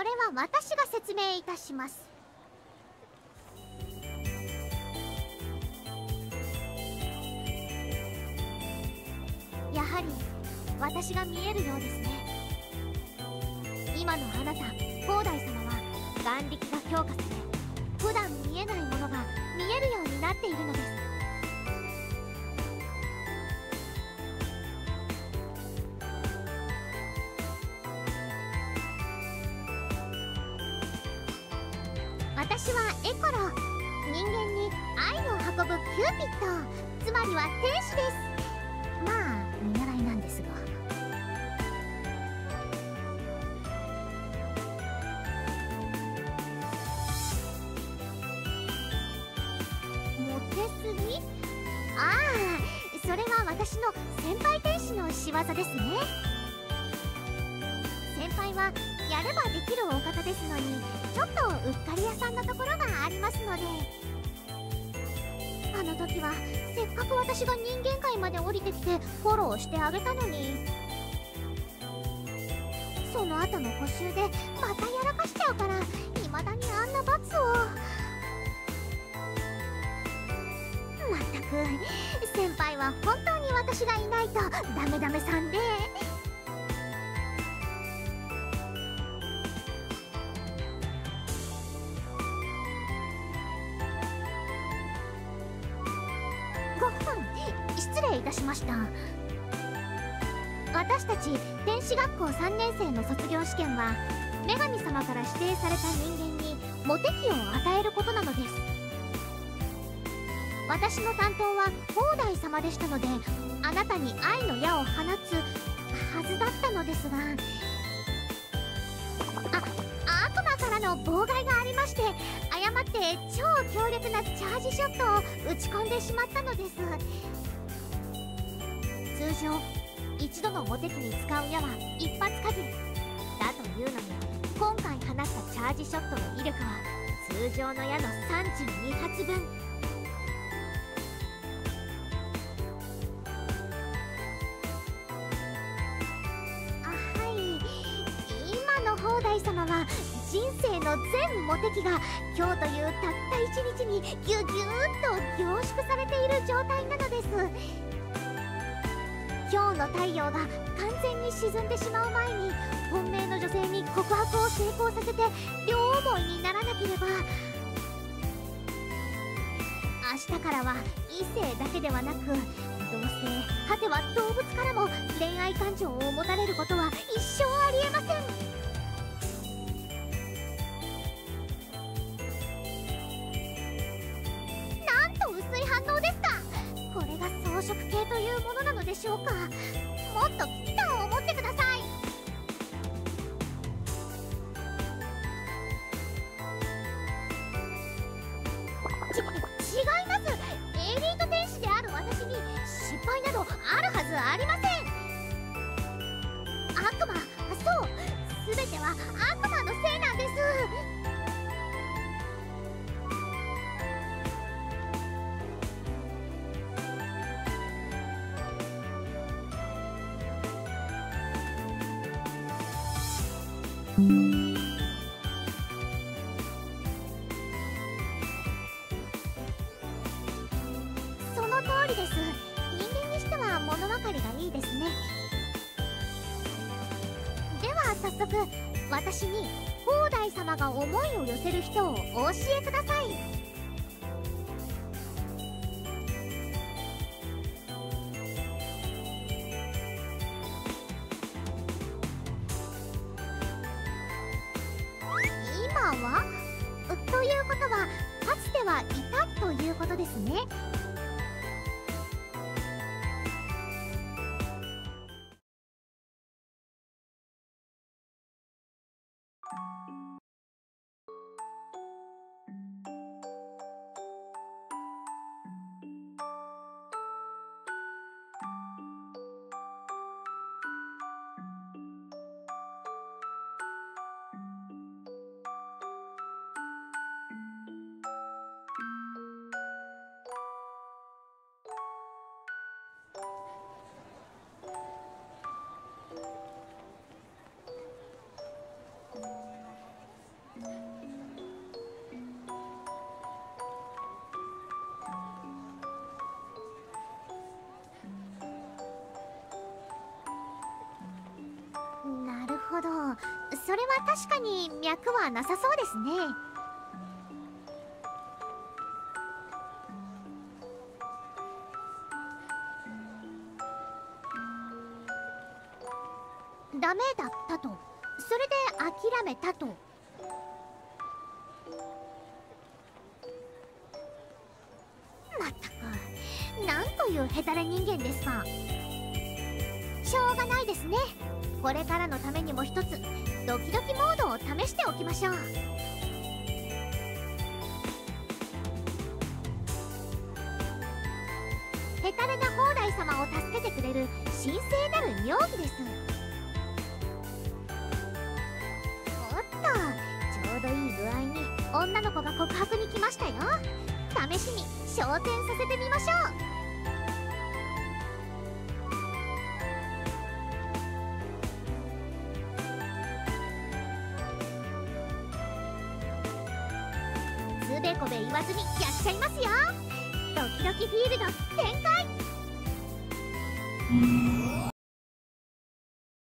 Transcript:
それは私が説明いたします。やはり私が見えるようですね。今のあなた広大様は眼力が強化され普段見えないものが見えるようになっているのです私はエコロ人間に愛を運ぶキューピッド。つまりは天使です。まあ見習いなんですが。モテすぎ？ああそれは私の先輩天使の仕業ですね。先輩はやればできるお方ですのにちょっとうっかり屋さんなところがありますので。あの時はせっかく私が人間界まで降りてきてフォローしてあげたのに。その後の補習でまたやらかしちゃうから未だにあんな罰を。まったく先輩は本当に私がいないとダメダメさんで。失礼いたしました。私たち天使学校3年生の卒業試験は女神様から指定された人間にモテ期を与えることなのです。私の担当は広大様でしたのであなたに愛の矢を放つはずだったのですが。あ悪魔からの妨害がありまして誤って超強力なチャージショットを打ち込んでしまったのです。通常一度のモテ期に使う矢は一発限り。だというのに今回放ったチャージショットの威力は通常の矢の32発分。あはい。今の広大様は人生の全モテ期が今日というたった一日にギュギューッと凝縮されている状態なのです。今日の太陽が完全に沈んでしまう前に本命の女性に告白を成功させて両思いにならなければ。明日からは異性だけではなく同性果ては動物からも恋愛感情を持たれることは一生ありえません。しょうか？もっと危機感を持ってください。ち違います。エリート天使である私に失敗などあるはずありません。悪魔。そう。全ては悪魔のせいなんです。その通りです。人間にしては物分かりがいいですね。では早速私に宝大様が思いを寄せる人をお教えください。はということはかつてはいたということですね。それは確かに脈はなさそうですね。ダメだったと。それで諦めたと。まったく。なんというヘタレ人間ですか。しょうがないですね。これからのためにも一つドキドキモードを試しておきましょう。ヘタレな砲台様を助けてくれる神聖なる妙義です。おっとちょうどいい具合に女の子が告白に来ましたよ。試しに昇天させてみましょう。つべこべ言わずにやっちゃいますよ。ドキドキフィールド展開。